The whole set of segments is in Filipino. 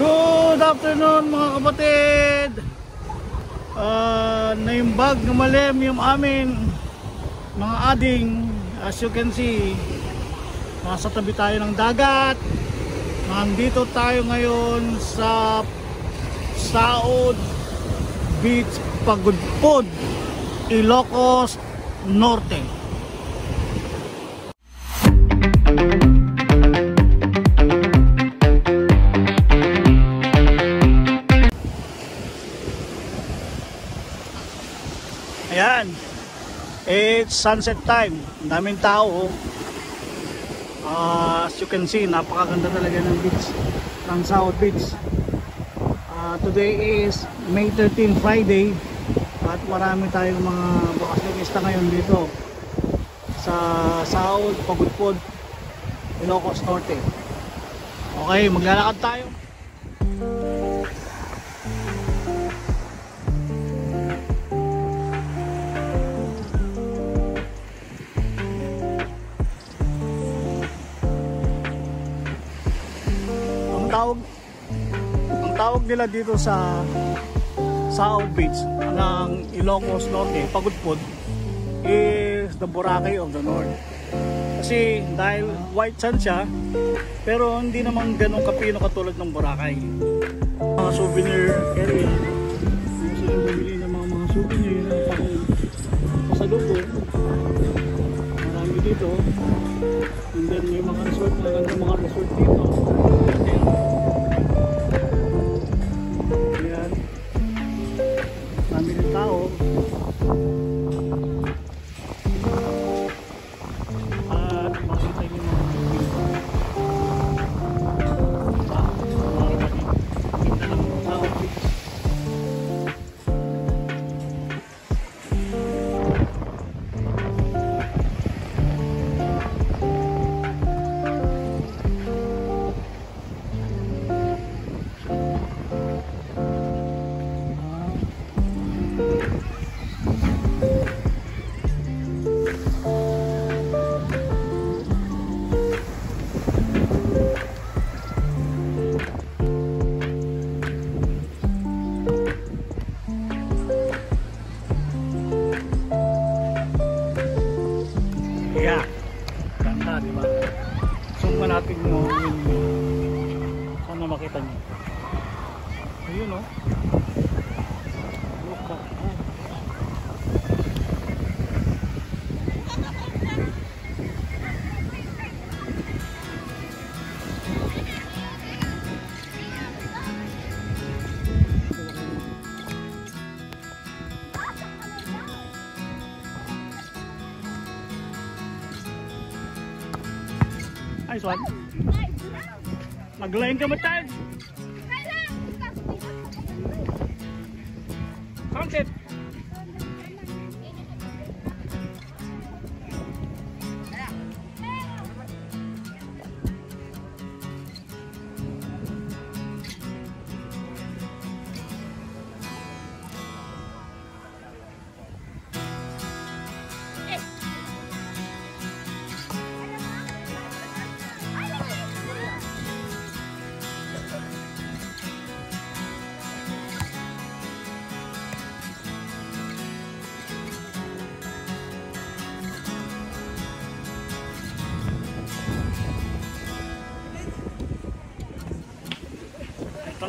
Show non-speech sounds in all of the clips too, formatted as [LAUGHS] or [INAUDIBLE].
Good afternoon mga kapatid! Uh, naimbag na malim yung amin mga ading as you can see nasa tabi tayo ng dagat nandito tayo ngayon sa Saud Beach Pagudpod Ilocos Norte It's sunset time. Daming tao. Uh, as you can see, napakaganda talaga ng beach. Ng South Beach. Uh, today is May 13, Friday. At marami tayong mga bakasyonista ngayon dito. Sa South Pagudpod, Ilocos Norte. Okay, maglalakad tayo. Ang tawag ang tawag nila dito sa South Beach ng Ilocos Norte, Pagudpod is the Boracay of the North. Kasi dahil white sand siya pero hindi naman ganun kapino katulad ng Boracay. Mga souvenir area. Kung sila bumili ng mga, mga souvenir pasalubong marami dito. And then may mga resort na mga resort dito Nice one. Mag-line ka matag. Sunset.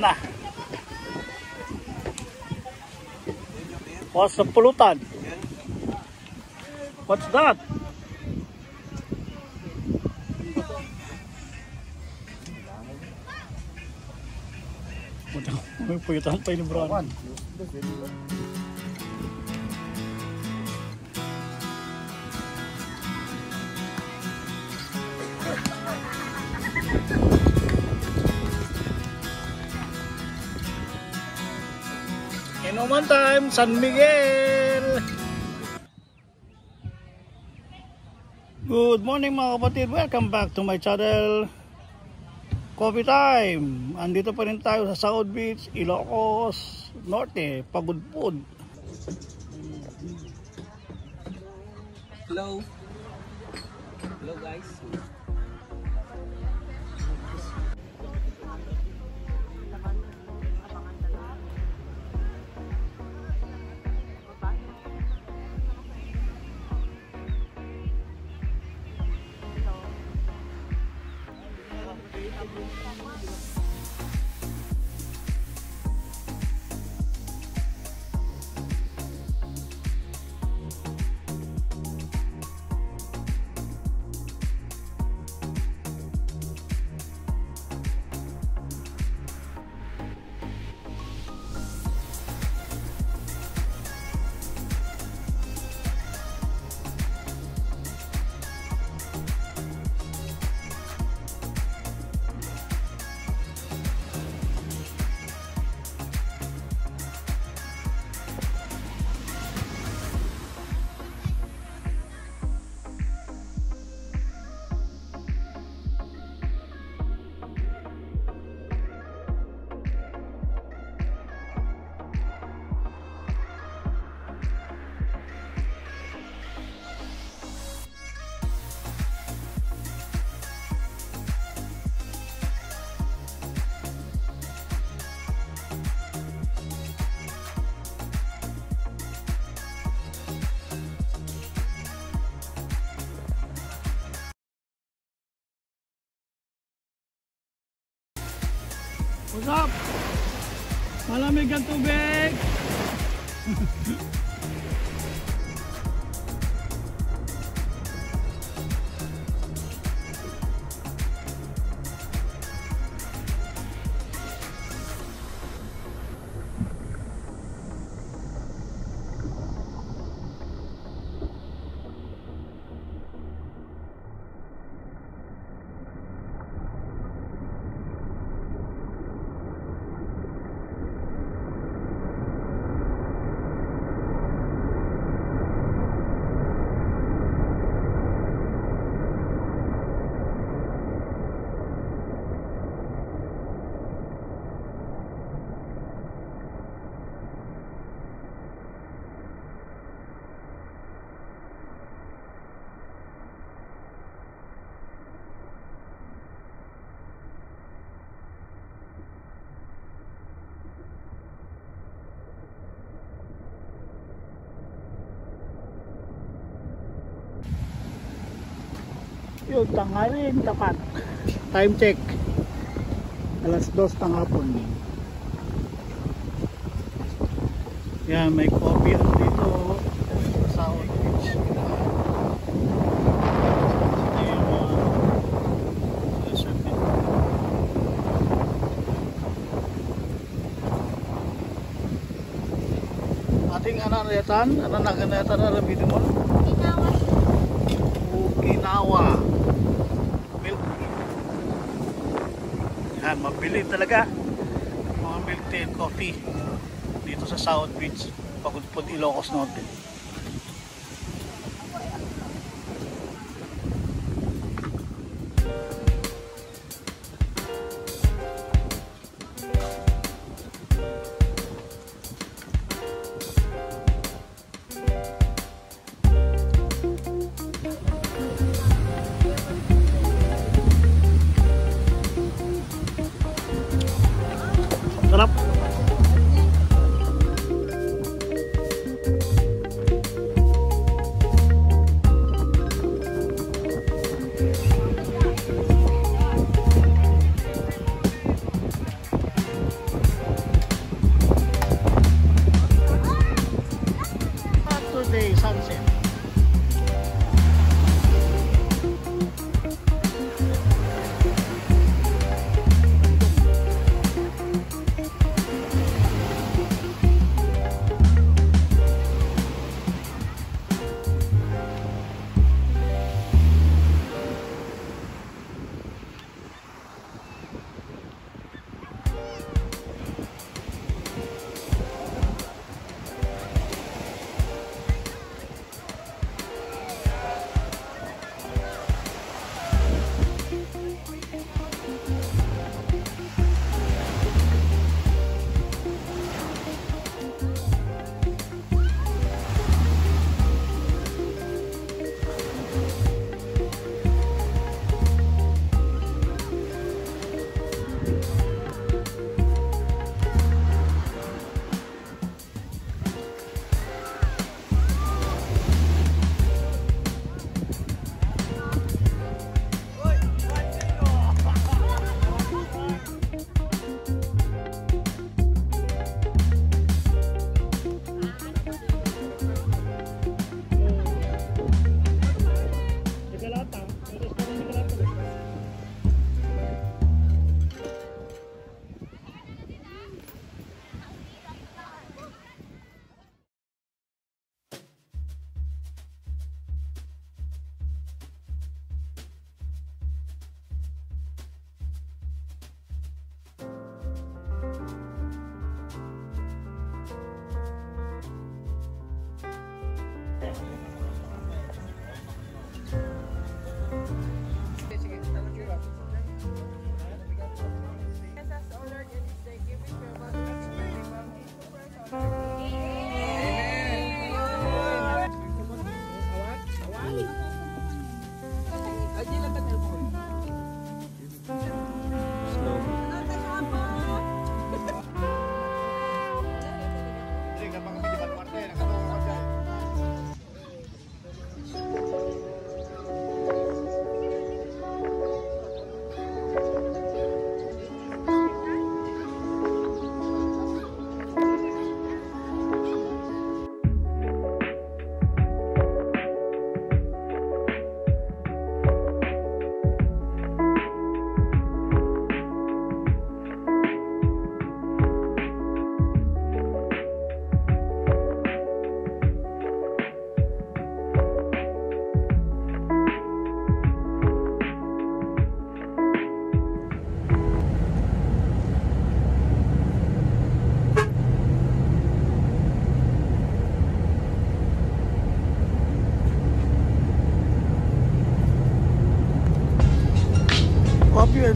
Na. What's the pulutan? What's that? May puyutan pa yung brown. Inuman time, San Miguel! Good morning mga kapatid, welcome back to my channel Coffee Time! Andito pa rin tayo sa South Beach, Ilocos Norte, Pagudpud Hello. Hello guys. What's up? Malamig ang tubig! [LAUGHS] Yun, tanghalin, tapat. Time check. Alas dos ng hapon. Yan, may coffee ano dito South Beach. Yung uh. Ating ananayatan, ananayatan na rabidi mo. Okinawa milk Yan, mabili talaga mga milk tea and coffee dito sa South Beach, Pagudpod, Ilocos Norte.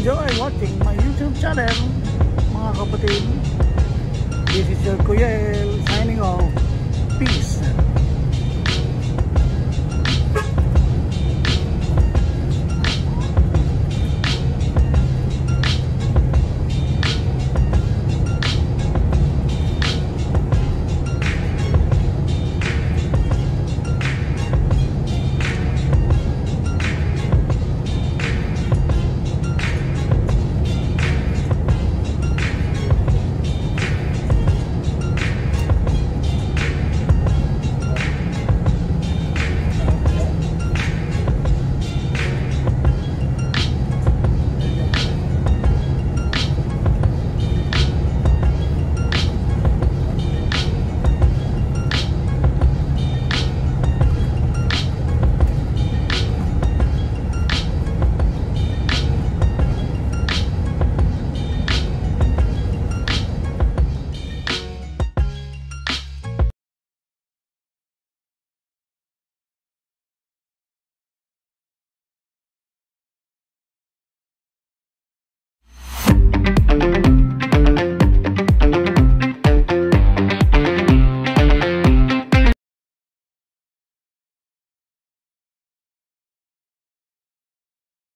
Enjoy watching my YouTube channel,